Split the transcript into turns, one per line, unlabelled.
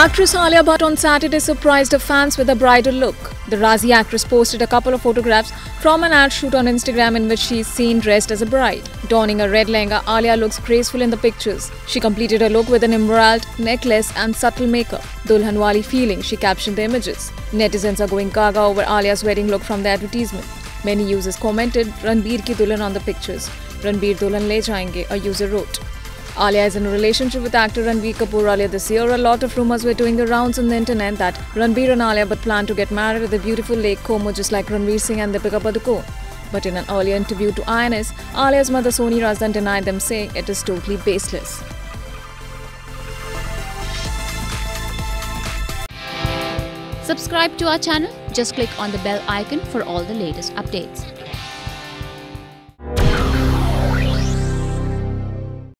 Actress Alia Bhatt on Saturday surprised her fans with a bridal look. The Raazi actress posted a couple of photographs from an ad shoot on Instagram in which she is seen dressed as a bride. Donning a red lehenga, Alia looks graceful in the pictures. She completed her look with an emerald necklace and subtle makeup. Dulhan wali feeling, she captioned the images. Netizens are going gaga over Alia's wedding look from the advertisement. Many users commented Ranbir ki dulhan on the pictures. Ranbir dulhan le jayenge, a user wrote. Alia is in a relationship with actor Ranbir Kapoor earlier this year. A lot of rumors were doing the rounds on the internet that Ranbir and Alia would plan to get married at the beautiful Lake Como just like Ranveer Singh and Deepika Padukone. But in an earlier interview to IANS, Alia's mother Soni Razdan denied them saying it is totally baseless.
Subscribe to our channel. Just click on the bell icon for all the latest updates.